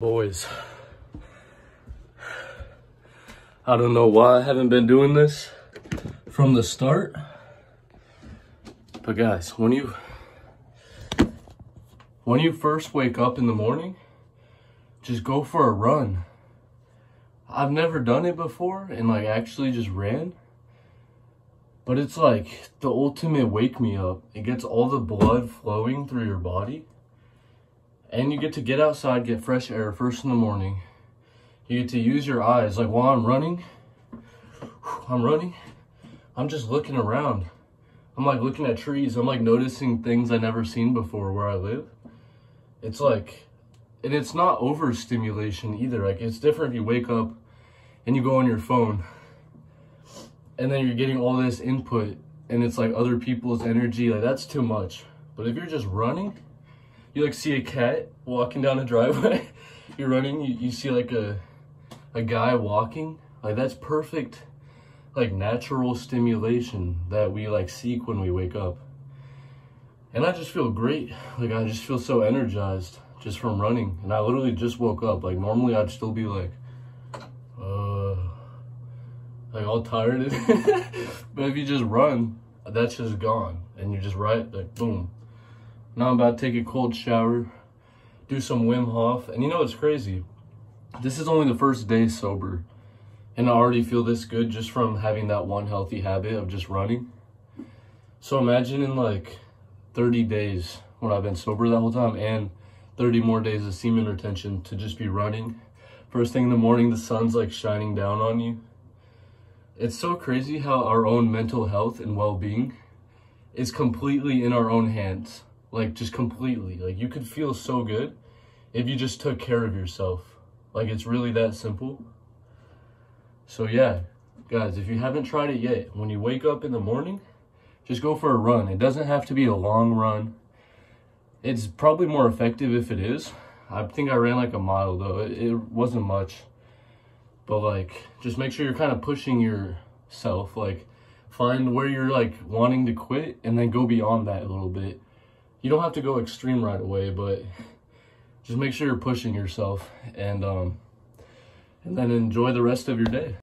Boys, I don't know why I haven't been doing this from the start. But guys, when you when you first wake up in the morning, just go for a run. I've never done it before and like actually just ran. But it's like the ultimate wake me up. It gets all the blood flowing through your body and you get to get outside, get fresh air first in the morning. You get to use your eyes. Like while I'm running, I'm running, I'm just looking around. I'm like looking at trees. I'm like noticing things I never seen before where I live. It's like, and it's not overstimulation either. Like it's different if you wake up and you go on your phone and then you're getting all this input and it's like other people's energy. Like that's too much. But if you're just running, you like see a cat walking down a driveway, you're running, you, you see like a, a guy walking, like that's perfect, like natural stimulation that we like seek when we wake up. And I just feel great. Like I just feel so energized just from running. And I literally just woke up. Like normally I'd still be like, uh, like all tired. but if you just run, that's just gone. And you're just right, like boom, now I'm about to take a cold shower, do some Wim Hof. And you know what's crazy? This is only the first day sober. And I already feel this good just from having that one healthy habit of just running. So imagine in like 30 days when I've been sober that whole time and 30 more days of semen retention to just be running. First thing in the morning, the sun's like shining down on you. It's so crazy how our own mental health and well-being is completely in our own hands like just completely. Like you could feel so good if you just took care of yourself. Like it's really that simple. So yeah, guys, if you haven't tried it yet, when you wake up in the morning, just go for a run. It doesn't have to be a long run. It's probably more effective if it is. I think I ran like a mile though. It, it wasn't much. But like, just make sure you're kind of pushing yourself. Like, find where you're like wanting to quit and then go beyond that a little bit you don't have to go extreme right away, but just make sure you're pushing yourself and um, and then enjoy the rest of your day.